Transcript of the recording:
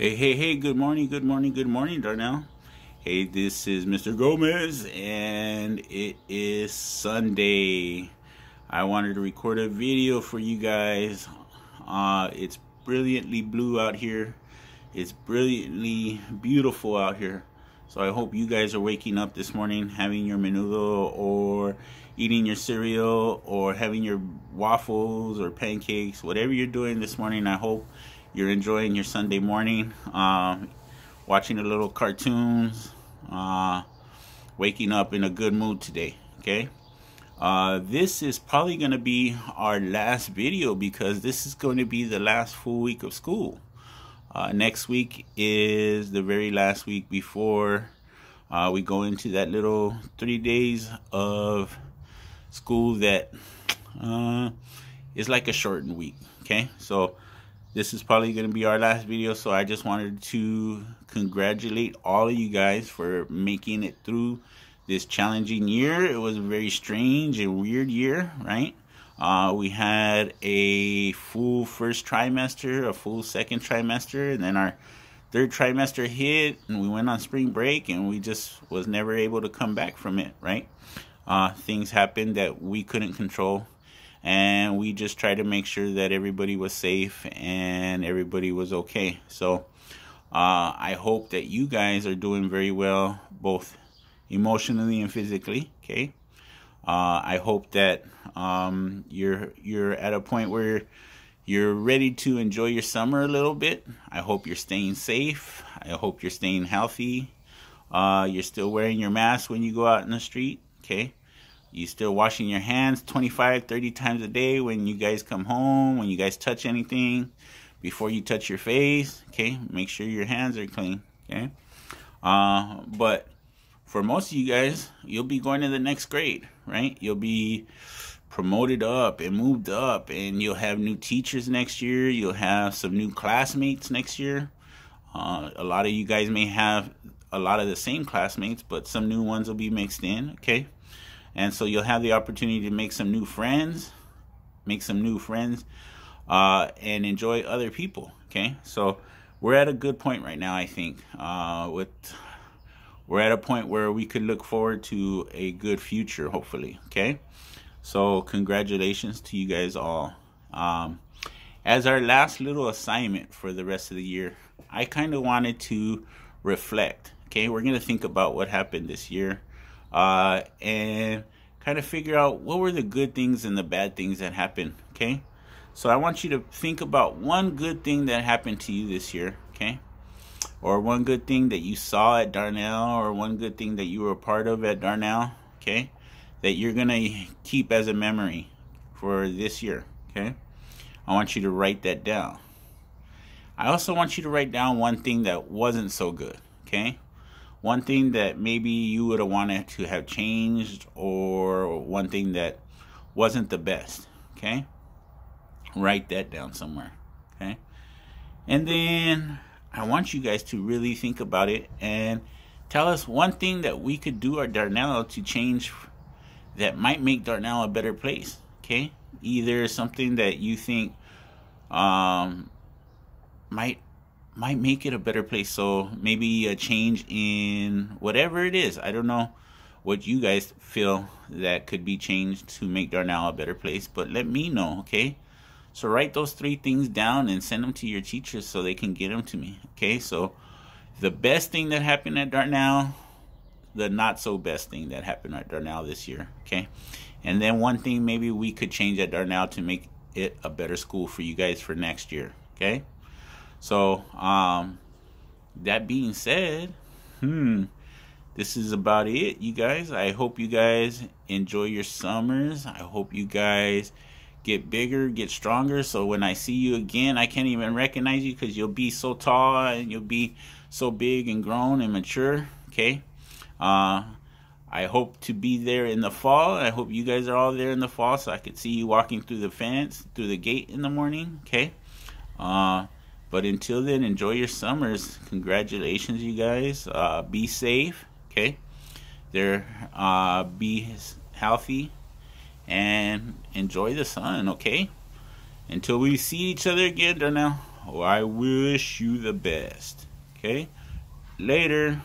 Hey, hey, hey, good morning, good morning, good morning, Darnall. Hey, this is Mr. Gomez, and it is Sunday. I wanted to record a video for you guys. Uh, it's brilliantly blue out here. It's brilliantly beautiful out here. So I hope you guys are waking up this morning, having your menudo, or eating your cereal, or having your waffles or pancakes, whatever you're doing this morning. I hope you're enjoying your Sunday morning, uh, watching a little cartoons, uh, waking up in a good mood today. Okay. Uh, this is probably going to be our last video because this is going to be the last full week of school. Uh, next week is the very last week before uh, we go into that little three days of school that uh, is like a shortened week. Okay, so this is probably going to be our last video so i just wanted to congratulate all of you guys for making it through this challenging year. It was a very strange and weird year right? Uh, we had a full first trimester a full second trimester and then our third trimester hit and we went on spring break and we just was never able to come back from it right? Uh, things happened that we couldn't control and we just tried to make sure that everybody was safe and everybody was okay. So uh, I hope that you guys are doing very well, both emotionally and physically. Okay. Uh, I hope that um, you're you're at a point where you're ready to enjoy your summer a little bit. I hope you're staying safe. I hope you're staying healthy. Uh, you're still wearing your mask when you go out in the street. Okay. You still washing your hands 25, 30 times a day when you guys come home, when you guys touch anything, before you touch your face. Okay, make sure your hands are clean. Okay, uh, but for most of you guys, you'll be going to the next grade, right? You'll be promoted up and moved up, and you'll have new teachers next year. You'll have some new classmates next year. Uh, a lot of you guys may have a lot of the same classmates, but some new ones will be mixed in. Okay. And so you'll have the opportunity to make some new friends, make some new friends, uh, and enjoy other people. Okay, so we're at a good point right now. I think uh, with we're at a point where we could look forward to a good future, hopefully. Okay, so congratulations to you guys all. Um, as our last little assignment for the rest of the year, I kind of wanted to reflect. Okay, we're gonna think about what happened this year uh, and kind of figure out what were the good things and the bad things that happened. Okay, so I want you to think about one good thing that happened to you this year. Okay, or one good thing that you saw at Darnall, or one good thing that you were a part of at Darnall. Okay, that you're gonna keep as a memory for this year. Okay, I want you to write that down. I also want you to write down one thing that wasn't so good. Okay one thing that maybe you would have wanted to have changed or one thing that wasn't the best okay? Write that down somewhere okay? And then i want you guys to really think about it and tell us one thing that we could do at darnall to change that might make darnall a better place okay? Either something that you think um, might might make it a better place. So maybe a change in whatever it is. I don't know what you guys feel that could be changed to make Darnall a better place, but let me know, okay? So write those three things down and send them to your teachers so they can get them to me, okay? So the best thing that happened at Darnall, the not so best thing that happened at Darnall this year, okay? And then one thing maybe we could change at Darnall to make it a better school for you guys for next year, okay? So, um, that being said, hmm, this is about it, you guys. I hope you guys enjoy your summers. I hope you guys get bigger, get stronger. So when I see you again, I can't even recognize you because you'll be so tall and you'll be so big and grown and mature. Okay. Uh, I hope to be there in the fall. I hope you guys are all there in the fall so I could see you walking through the fence, through the gate in the morning. Okay. Uh, but until then, enjoy your summers. Congratulations, you guys. Uh, be safe, okay? There, uh, be healthy and enjoy the sun, okay? Until we see each other again, now. Well, I wish you the best. Okay? Later.